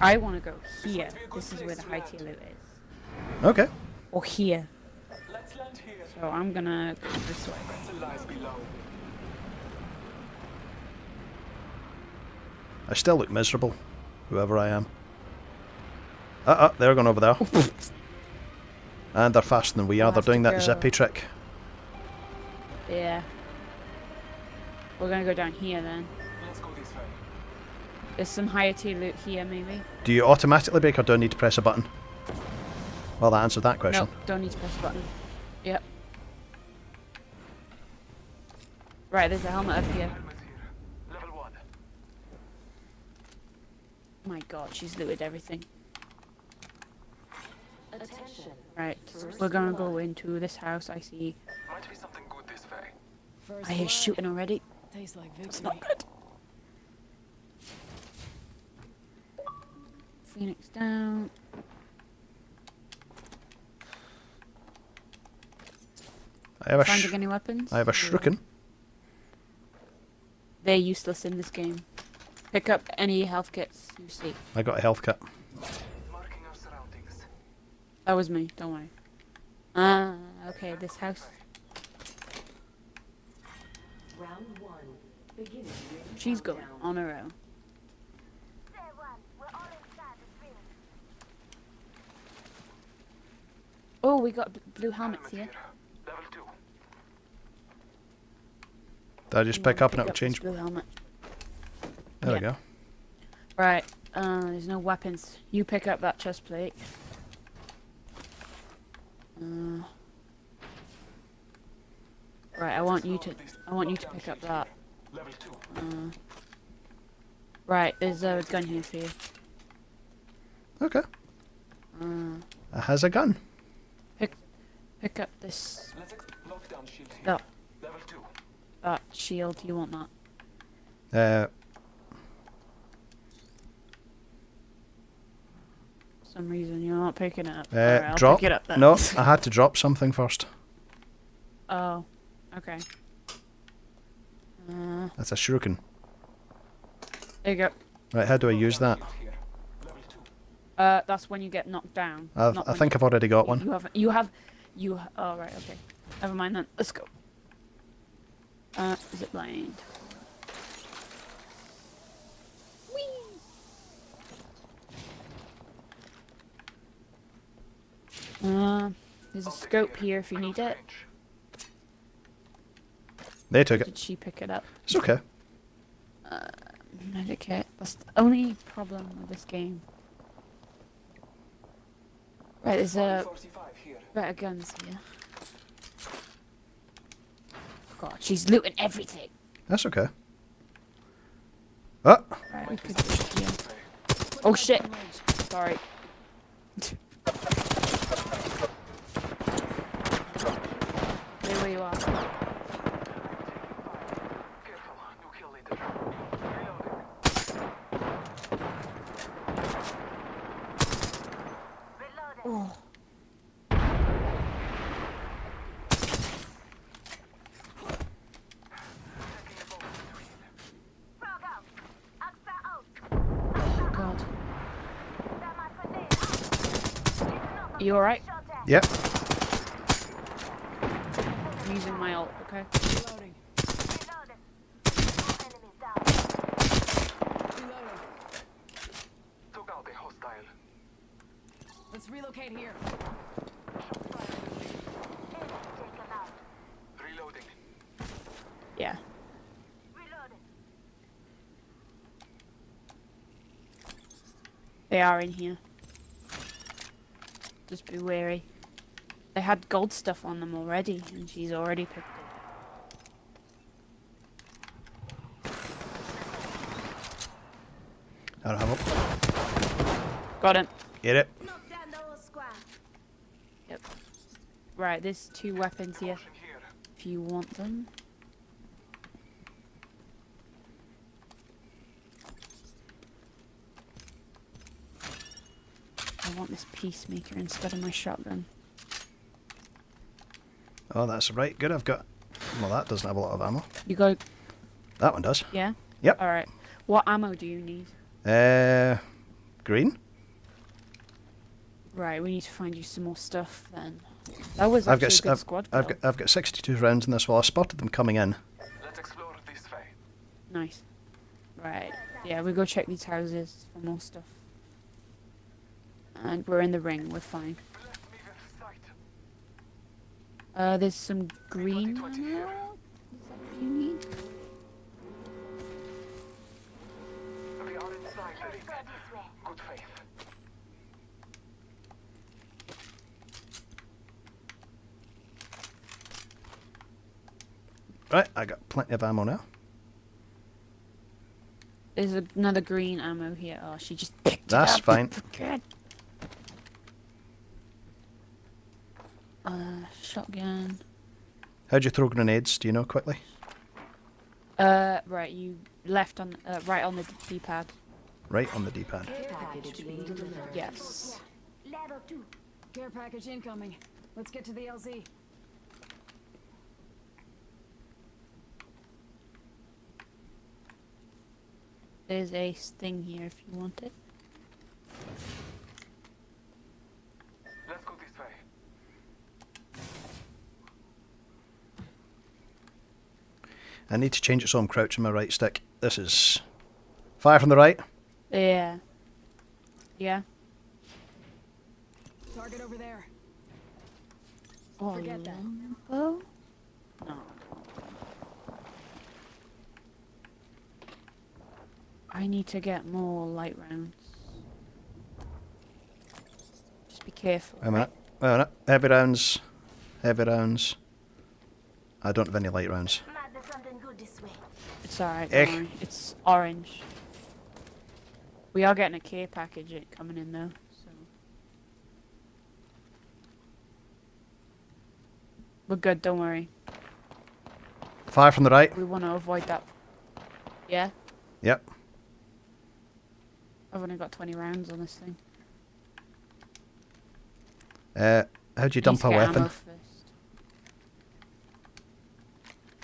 I want to go here. This is where the high tier loot is. Okay. Or here. Let's land here. So I'm gonna go this way. Better lies below. I still look miserable, whoever I am. Uh, uh, they're going over there. and they're faster than we are. We'll They're doing that go- zippy trick. Yeah. We're gonna go down here then. Let's go this way. There's some higher tier loot here, maybe. Do you automatically break or do I need to press a button? Well, that answered that question. Nope, don't need to press a button. Yep. Right, there's a helmet up here. Level one. my god, she's looted everything. Attention. Right, we're gonna go into this house. I see. Might be something good this way. First I hear shooting already. Tastes like It's victory. not good. Phoenix down. I have a Finding sh- any weapons? I have a No. shuriken. They're useless in this game. Pick up any health kits you see. I got a health kit. Marking our surroundings. That was me, don't worry. Ah, okay, this house. Round one. Beginning She's going on her own. Say one. We're all inside the ring. Oh, we got blue helmets here. here. Level two. Did I just pick up and it'll change? Blue helmet. There we go. Right, uh, there's no weapons. You pick up that chest plate. Uh, right, I want you to. I want you to pick up that. Level two. Uh, right, there's a gun here for you. Okay. Uh, It has a gun. Pick up this knockdown shield here. No. Level two. that shield. You want that? Uh, For some reason you're not picking it up. uh, Alright, I'll drop. pick it up then. No, I had to drop something first. Oh, okay. Uh, That's a shuriken. there you go. Right, how do I use that? Shield here. Level two. Uh, that's when you get knocked down. I think I've already got one. You have. You have. You. ha- Oh right. Okay. Never mind then. Let's go. Uh, zip line. Whee! Uh, there's a scope here. here if you need it. They took it. Did she pick it up? It's okay. Uh, medikit. That's the only problem with this game. Right, there's a 45 here. better guns here. God, she's looting everything. That's okay. Oh, Right, we could. Yeah. Oh shit! Sorry. Stay where you are. Careful. No kill leader. Reloading. Reloading. Oh. Frog out. Oxa out. oh God. Damn for this. You alright? Yep. I'm using my ult, okay? Reloading. Reloading. All enemies down. Reloading. Took out a hostile. Let's relocate here. Enemy taken out. Reloading. Yeah. Reloading. They are in here. Just be wary. They had gold stuff on them already, and she's already picked it. I don't have it. Got him. Get it. Knock down the whole squad. Yep. Right, there's two weapons here. if you want them. Want this peacemaker instead of my shotgun. Oh, that's right. Good. I've got. Well, that doesn't have a lot of ammo. You go, That one does. yeah? Yep. Alright. What ammo do you need? Uh, Green? Right, we need to find you some more stuff then. That was I've actually got, a s- good I've, squad I've got I've got 62 rounds in this. Well, I spotted them coming in. Let's explore this way. Nice. Right. Yeah, we go check these houses for more stuff. And we're in the ring, we're fine. We left me with sight. Uh, there's some green 20 ammo? that what you need? We are inside the ring. Go this way. Good faith. Right, I got plenty of ammo now. There's another green ammo here. Oh, she just picked That's it up. fine. Good. Uh, shotgun. How'd you throw grenades? Do you know quickly? Uh, right, you left on, uh, right on the D-pad. Right on the D-pad. Care package being delivered. Yes. Level 2. Care package incoming. Let's get to the LZ. There's a thing here if you want it. Let's go this way. I need to change it so I'm crouching my right stick. This is fire from the right. Yeah. Yeah. Target over there. Oh, Forget that. Oh. No. I need to get more light rounds. Just be careful. Wait a minute. Wait a minute. Heavy rounds. Heavy rounds. I don't have any light rounds. Might be something good this way. It's alright. It's orange. We are getting a care package it coming in though, so. We're good, don't worry. Fire from the right. We want to avoid that. Yeah? Yep. I've only got 20 rounds on this thing. Uh, how'd you Need dump a weapon? ammo first.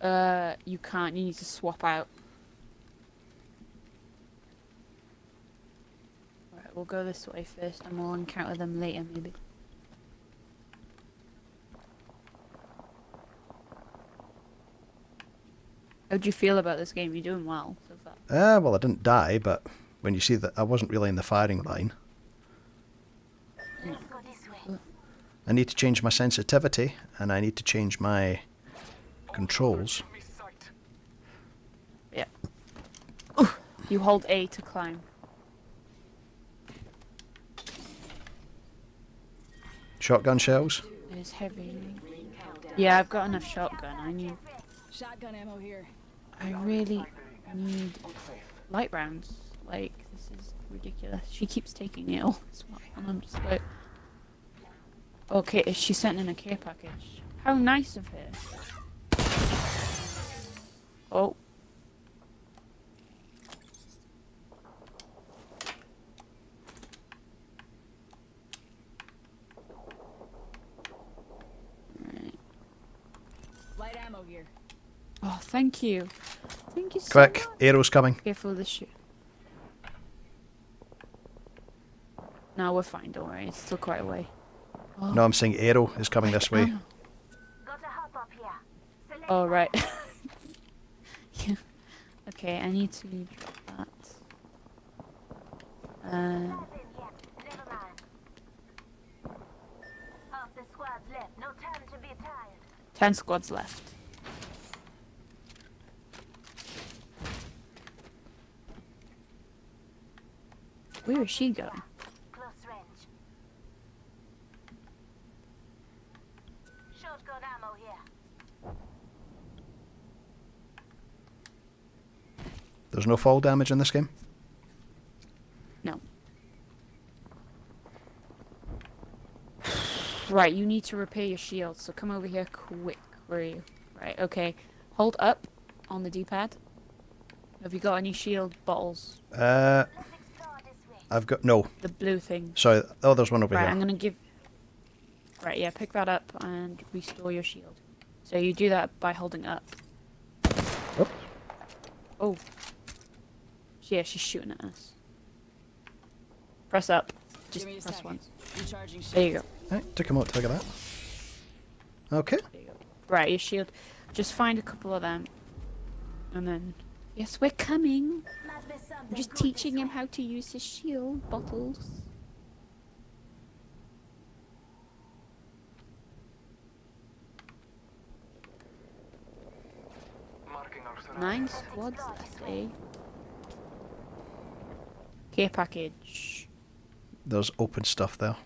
Uh, you can't. You need to swap out. Right, we'll go this way first, and we'll encounter them later, maybe. How do you feel about this game? You're doing well so far. Uh, well, I didn't die, but when you see that I wasn't really in the firing line, Let's go this way. I need to change my sensitivity and I need to change my controls. Give me sight. Yeah. You hold A to climb. Shotgun shells. There's heavy. Yeah, I've got enough shotgun. I need. Shotgun ammo here. I really need light rounds. Like this is ridiculous. She keeps taking it all as well, and I'm just like, okay, is she sent in a care package? How nice of her. Oh, right. Light ammo here. Oh, thank you. Thank you so Quick, much. arrows coming. Careful of the shoot. No, we're fine. Don't worry. It's still quite a way. Oh. No, I'm saying arrow is coming this way. Oh. Got a hop up here. Select Oh, right. yeah. Okay, I need to drop that. Uh, five in here. Never mind. Half the squad's left. No time to be tired. ten squads left. Where is she going? Close range. Shotgun ammo here. There's no fall damage in this game. No. Right, you need to repair your shield, so come over here quick. Where are you? Right, okay. Hold up on the D-pad. Have you got any shield bottles? Uh, Let's explore this way. I've got no. The blue thing. Sorry. Oh, there's one over Right, here. I'm gonna give. Right, yeah, pick that up and restore your shield. So you do that by holding up. Oop. Oh. Yeah, she's shooting at us. Press up. Give Just me press second. once. There you go. Right, took him out, take that. Okay. There you go. Right, your shield. Just find a couple of them. And then. Yes, we're coming. Must be something I'm just teaching him how to use his shield bottles. Marking our surroundings. Nine squads, I say. Care package. There's open stuff there.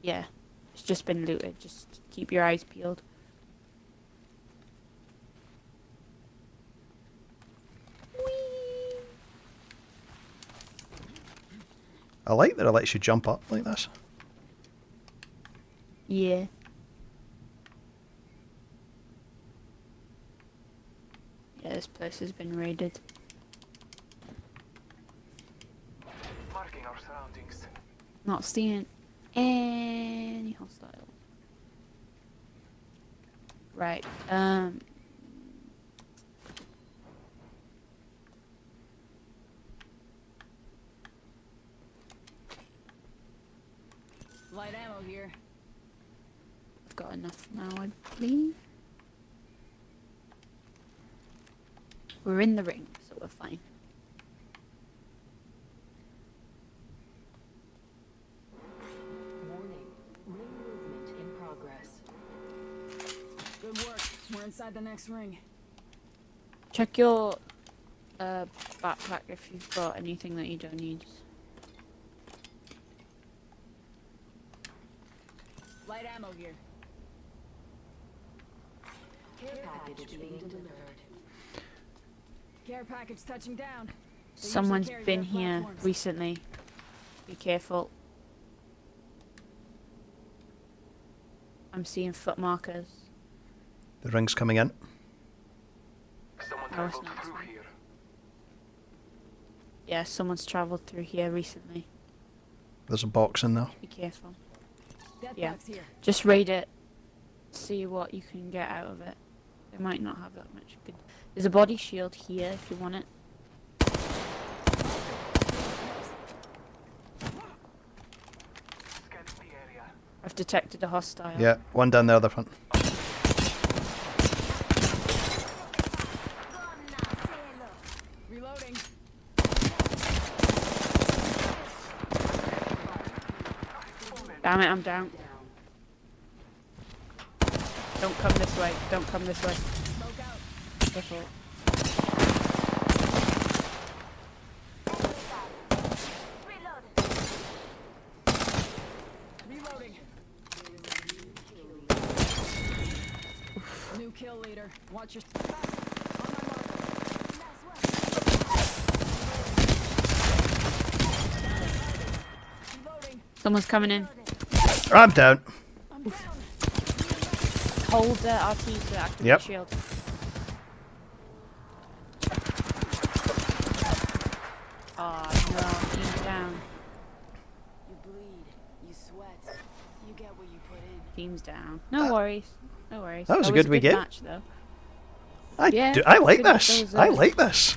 Yeah. It's just been looted. Just keep your eyes peeled. I like that it lets you jump up like this. Yeah. Yeah, this place has been raided. Marking our surroundings. Not seeing any hostile. Right. Um. Light ammo here. I've got enough now, I believe. We're in the ring, so we're fine. Warning. Ring movement in progress. Good work. We're inside the next ring. Check your uh, backpack if you've got anything that you don't need. Light ammo here. Care package being delivered. Care package touching down. They usually Someone's carry been here recently. Be careful. I'm seeing foot markers. The ring's coming in. Someone traveled through here. Yeah, someone's travelled through here recently. There's a box in there. Be careful. Death Yeah. box here. Just raid it. See what you can get out of it. They might not have that much good. There's a body shield here if you want it. Scanning the area. I've detected a hostile. Yeah, one down the other front. Gone now, say hello. Reloading. Damn it, I'm down. Don't come this way. Don't come this way. Smoke out. Careful. New kill leader. Watch your. On my mark. Nice work. Reloading. Someone's coming in. I'm down. I'm down. Hold the RT to activate Yep. shield. Oh no, team's down. You bleed. You sweat. You get what you put in. Team's down. No uh, worries. No worries. That was a That good wee game. match though. I Yeah, do, I like good- that this. I like this.